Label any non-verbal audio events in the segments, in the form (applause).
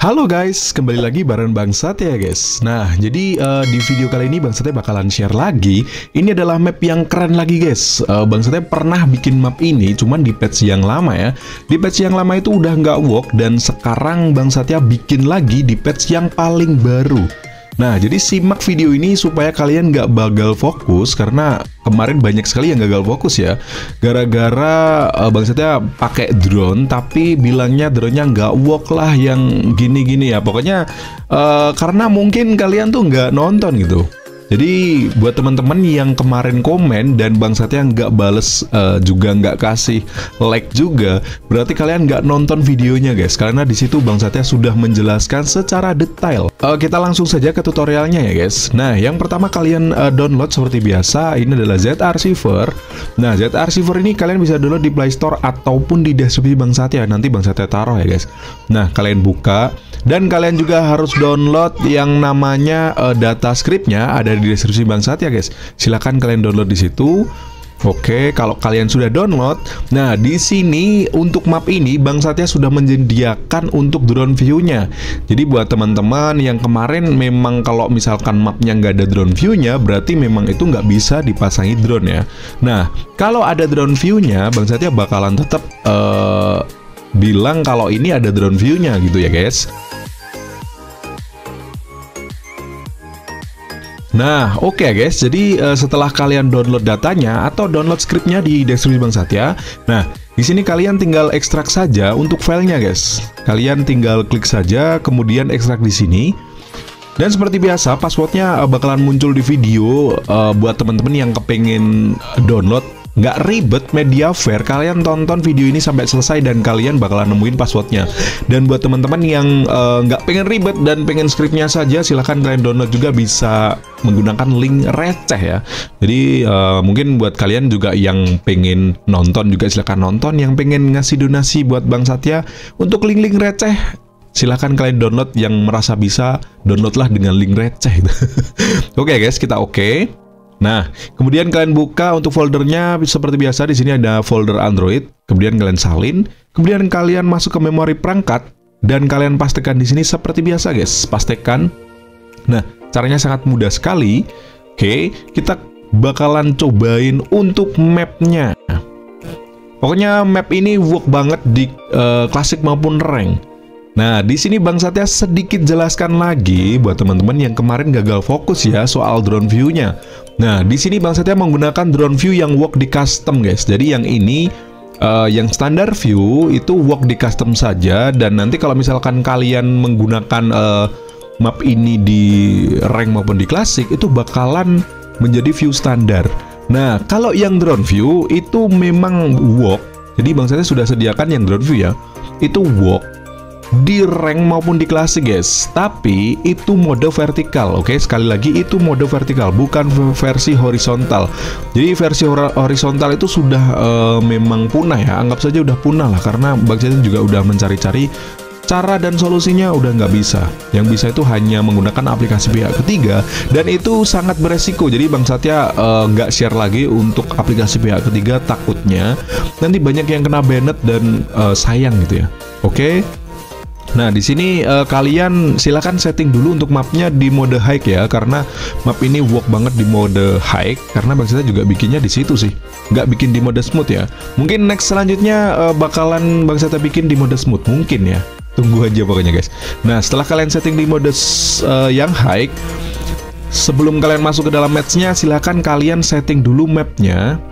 Halo guys, kembali lagi bareng Bang Sat ya guys. Nah, jadi uh, di video kali ini Bang Sate bakalan share lagi. Ini adalah map yang keren lagi guys. Uh, Bang Sate pernah bikin map ini cuman di patch yang lama ya. Di patch yang lama itu udah nggak work Dan sekarang Bang Satya bikin lagi di patch yang paling baru Nah, jadi simak video ini supaya kalian nggak bagal fokus karena kemarin banyak sekali yang gagal fokus ya. Gara-gara uh, Bang Satya pakai drone tapi bilangnya drone-nya nggak work lah yang gini-gini ya. Pokoknya uh, karena mungkin kalian tuh nggak nonton gitu. Jadi buat teman-teman yang kemarin komen dan Bang Satya nggak bales uh, juga nggak kasih like juga, berarti kalian nggak nonton videonya guys. Karena di situ Bang Satya sudah menjelaskan secara detail. Uh, kita langsung saja ke tutorialnya ya guys. Nah yang pertama kalian uh, download seperti biasa ini adalah Z Receiver. Nah Z Receiver ini kalian bisa download di Play Store ataupun di deskripsi Bang Satya. Nanti Bang Satya taruh ya guys. Nah kalian buka dan kalian juga harus download yang namanya uh, data scriptnya ada di deskripsi Bang ya guys. Silahkan kalian download di situ. Oke, kalau kalian sudah download, nah di sini untuk map ini Bang Satya sudah menyediakan untuk drone view-nya. Jadi buat teman-teman yang kemarin memang kalau misalkan mapnya nggak ada drone view-nya, berarti memang itu nggak bisa dipasangi drone ya. Nah, kalau ada drone view-nya, Bang Satya bakalan tetap uh, bilang kalau ini ada drone view-nya gitu ya guys. Nah, oke okay guys. Jadi uh, setelah kalian download datanya atau download scriptnya di deskripsi Bang Satya. Nah, di sini kalian tinggal ekstrak saja untuk filenya, guys. Kalian tinggal klik saja, kemudian ekstrak di sini. Dan seperti biasa, passwordnya uh, bakalan muncul di video uh, buat teman-teman yang kepengen download nggak ribet media fair. Kalian tonton video ini sampai selesai dan kalian bakalan nemuin passwordnya. Dan buat teman-teman yang nggak uh, pengen ribet dan pengen scriptnya saja silahkan kalian download juga bisa menggunakan link receh ya. Jadi uh, mungkin buat kalian juga yang pengen nonton juga silahkan nonton. Yang pengen ngasih donasi buat Bang Satya untuk link-link receh silahkan kalian download. Yang merasa bisa downloadlah dengan link receh (laughs) oke okay guys kita oke. okay. Nah, kemudian kalian buka untuk foldernya seperti biasa di sini ada folder Android, kemudian kalian salin, kemudian kalian masuk ke memori perangkat dan kalian pastikan di sini seperti biasa, guys. Pastikan. Nah, caranya sangat mudah sekali. Oke, kita bakalan cobain untuk mapnya. Pokoknya map ini work banget di uh, klasik maupun rank. Nah, di sini Bang Satya sedikit jelaskan lagi buat teman-teman yang kemarin gagal fokus ya soal drone view-nya. Nah, di sini Bang Satya menggunakan drone view yang work di custom, guys. Jadi yang ini uh, yang standar view itu work di custom saja dan nanti kalau misalkan kalian menggunakan uh, map ini di rank maupun di klasik itu bakalan menjadi view standar. Nah, kalau yang drone view itu memang work. Jadi Bang Satya sudah sediakan yang drone view ya. Itu work di rank maupun di klasik guys tapi itu mode vertikal oke okay? sekali lagi itu mode vertikal bukan versi horizontal jadi versi horizontal itu sudah uh, memang punah ya anggap saja udah punah lah karena Bang juga udah mencari-cari cara dan solusinya udah nggak bisa. Yang bisa itu hanya menggunakan aplikasi pihak ketiga dan itu sangat beresiko. Jadi Bang Satya uh, nggak share lagi untuk aplikasi pihak ketiga takutnya nanti banyak yang kena banned dan uh, sayang gitu ya. Oke, okay? Nah, di sini uh, kalian silahkan setting dulu untuk mapnya di mode high ya, karena map ini work banget di mode high, karena Bang juga bikinnya di situ sih, nggak bikin di mode smooth ya. Mungkin next selanjutnya uh, bakalan Bang Sita bikin di mode smooth, mungkin ya. Tunggu aja pokoknya guys. Nah, setelah kalian setting di mode uh, yang high, sebelum kalian masuk ke dalam matchnya, silahkan kalian setting dulu mapnya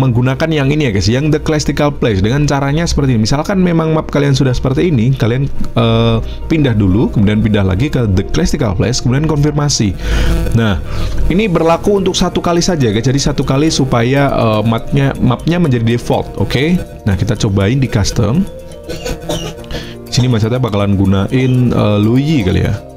menggunakan yang ini ya guys, yang the classical place dengan caranya seperti ini. Misalkan memang map kalian sudah seperti ini, kalian uh, pindah dulu, kemudian pindah lagi ke the classical place, kemudian konfirmasi. Nah, ini berlaku untuk satu kali saja guys. Jadi satu kali supaya uh, mapnya mapnya menjadi default, oke? Okay? Nah, kita cobain di custom. Sini Mas bakalan gunain uh, Luigi kali ya.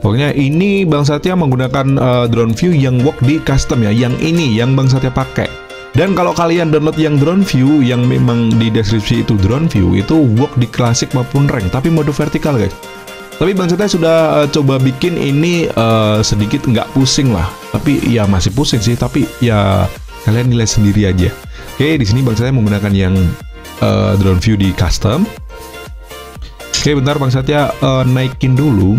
Pokoknya ini Bang Satya menggunakan uh, drone view yang work di custom ya, yang ini yang Bang Satya pakai. Dan kalau kalian download yang drone view yang memang di deskripsi itu drone view itu work di klasik maupun rank, tapi mode vertikal guys. Tapi Bang Satya sudah uh, coba bikin ini uh, sedikit nggak pusing lah, tapi ya masih pusing sih, tapi ya kalian nilai sendiri aja. Oke, di sini Bang Satya menggunakan yang uh, drone view di custom. Oke, bentar Bang Satya uh, naikin dulu.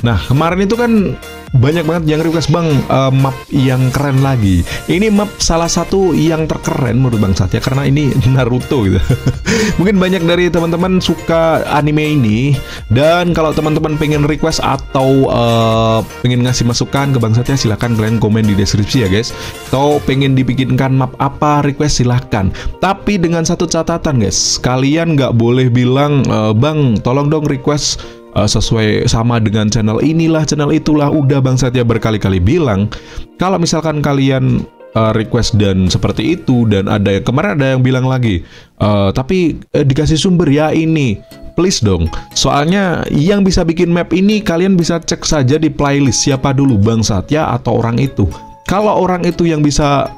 Nah, kemarin itu kan banyak banget yang request bang uh, map yang keren lagi. Ini map salah satu yang terkeren menurut bang Satya karena ini (laughs) Naruto gitu. (laughs) Mungkin banyak dari teman-teman suka anime ini dan kalau teman-teman pengen request atau uh, pengen ngasih masukan ke bang Satya silahkan kalian komen di deskripsi ya guys. Atau pengen dibikinkan map apa request silahkan. Tapi dengan satu catatan guys, kalian nggak boleh bilang uh, bang tolong dong request uh, sesuai sama dengan channel inilah, channel itulah. Udah Bang Satya berkali-kali bilang, kalau misalkan kalian uh, request dan seperti itu dan ada yang kemarin ada yang bilang lagi, uh, tapi uh, dikasih sumber ya ini. Please dong, soalnya yang bisa bikin map ini kalian bisa cek saja di playlist siapa dulu Bang Satya atau orang itu. Kalau orang itu yang bisa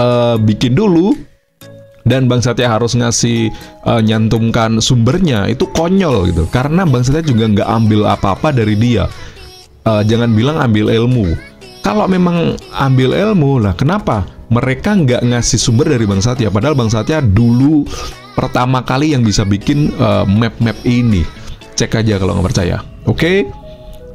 uh, bikin dulu, dan Bang Satya harus ngasih uh, nyantumkan sumbernya itu konyol gitu. Karena Bang Satya juga nggak ambil apa-apa dari dia. Uh, jangan bilang ambil ilmu. Kalau memang ambil ilmu lah kenapa? Mereka nggak ngasih sumber dari Bang Satya. Padahal Bang Satya dulu pertama kali yang bisa bikin uh, map-map ini. Cek aja kalau nggak percaya. Oke? Okay?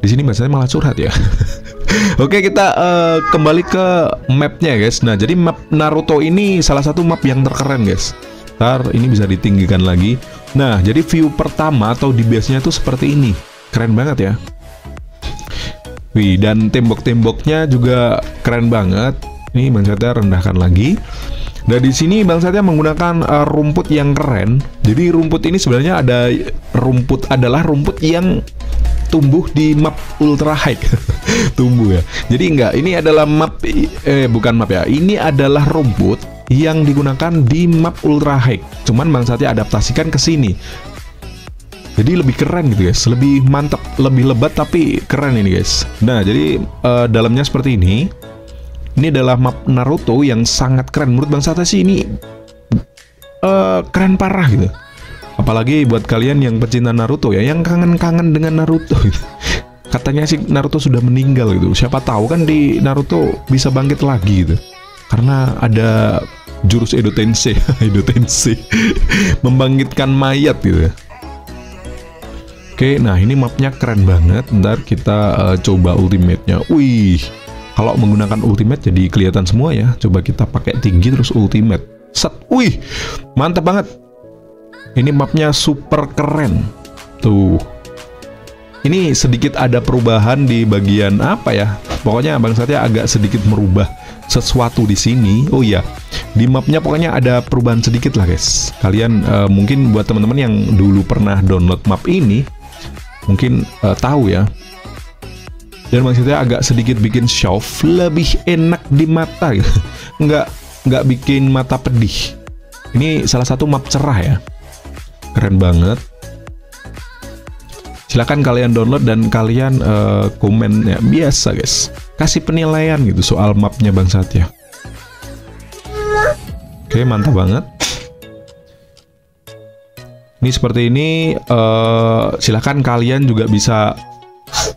di sini Bang Satya malah curhat ya (laughs) Oke kita uh, kembali ke mapnya guys. Nah jadi map Naruto ini salah satu map yang terkeren guys. Ntar ini bisa ditinggikan lagi. Nah jadi view pertama atau di base-nya tuh seperti ini. Keren banget ya. Wih dan tembok-temboknya juga keren banget. Ini Bang Satya rendahkan lagi. Dan di sini Bang Satya menggunakan uh, rumput yang keren. Jadi rumput ini sebenarnya ada rumput adalah rumput yang tumbuh di map ultra high. (laughs) Tumbuh ya. Jadi enggak ini adalah map eh bukan map ya. Ini adalah rumput yang digunakan di map ultra high. Cuman Bang Satya adaptasikan ke sini. Jadi lebih keren gitu guys. Lebih mantap lebih lebat tapi keren ini guys. Nah jadi uh, dalamnya seperti ini. Ini adalah map Naruto yang sangat keren. Menurut Bang Satya sih ini uh, keren parah gitu Apalagi buat kalian yang pecinta Naruto ya, yang kangen-kangen dengan Naruto. (laughs) Katanya sih Naruto sudah meninggal gitu. Siapa tahu kan di Naruto bisa bangkit lagi gitu. Karena ada jurus Edo Tensei, (laughs) Edo Tensei (laughs) membangkitkan mayat gitu. Oke, nah ini mapnya keren banget. Ntar kita uh, coba ultimate-nya. Wih, kalau menggunakan ultimate jadi kelihatan semua ya. Coba kita pakai tinggi terus ultimate. Set, wih, mantap banget. Ini mapnya super keren. Tuh. Ini sedikit ada perubahan di bagian apa ya? Pokoknya Bang Satya agak sedikit merubah sesuatu di sini. Oh iya, di mapnya pokoknya ada perubahan sedikit lah guys. Kalian uh, mungkin buat teman-teman yang dulu pernah download map ini, mungkin uh, tahu ya. Dan Satya agak sedikit bikin show lebih enak di mata, (laughs) nggak nggak bikin mata pedih. Ini salah satu map cerah ya keren banget. Silahkan kalian download dan kalian uh, komen ya biasa guys. Kasih penilaian gitu soal mapnya Bang Satya. Oke mantap banget. Ini seperti ini uh, silahkan kalian juga bisa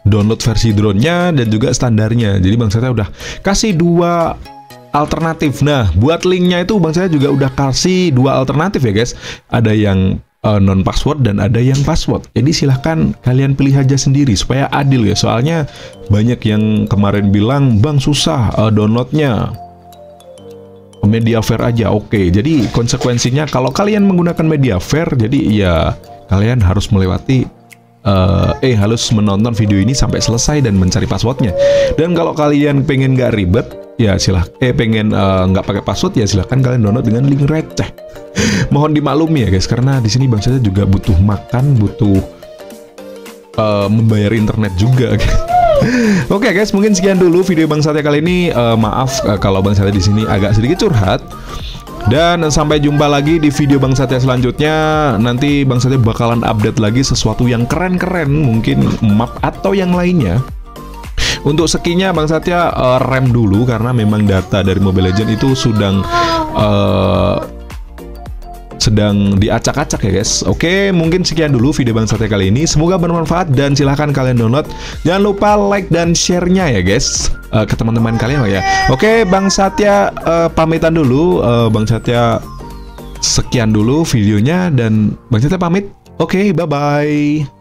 download versi drone-nya dan juga standarnya. Jadi Bang Satya udah kasih dua alternatif. Nah buat linknya itu Bang Satya juga udah kasih dua alternatif ya guys. Ada yang uh, eh, non password dan ada yang password. Jadi silahkan kalian pilih aja sendiri supaya adil ya. Soalnya banyak yang kemarin bilang bang susah uh, downloadnya. Media fair aja, oke. Okay. Jadi konsekuensinya kalau kalian menggunakan media fair, jadi ya kalian harus melewati uh, eh harus menonton video ini sampai selesai dan mencari passwordnya. Dan kalau kalian pengen nggak ribet, ya silahkan. Eh pengen nggak uh, pakai password ya silahkan kalian download dengan link receh. (laughs) Mohon dimaklumi ya guys, karena di sini Bang Satya juga butuh makan, butuh uh, membayar internet juga. (laughs) Oke okay, guys, mungkin sekian dulu video Bang Satya kali ini. Uh, maaf uh, kalau Bang Satya di sini agak sedikit curhat. Dan sampai jumpa lagi di video Bang Satya selanjutnya. Nanti Bang Satya bakalan update lagi sesuatu yang keren-keren, mungkin map atau yang lainnya. Untuk sekinya Bang Satya uh, rem dulu karena memang data dari Mobile Legend itu sedang uh, sedang diacak-acak ya guys. Oke, mungkin sekian dulu video Bang Satya kali ini. Semoga bermanfaat dan silahkan kalian download. Jangan lupa like dan share-nya ya guys uh, ke teman-teman kalian ya. Oke, Bang Satya uh, pamitan dulu. Uh, Bang Satya sekian dulu videonya dan Bang Satya pamit. Oke, bye-bye.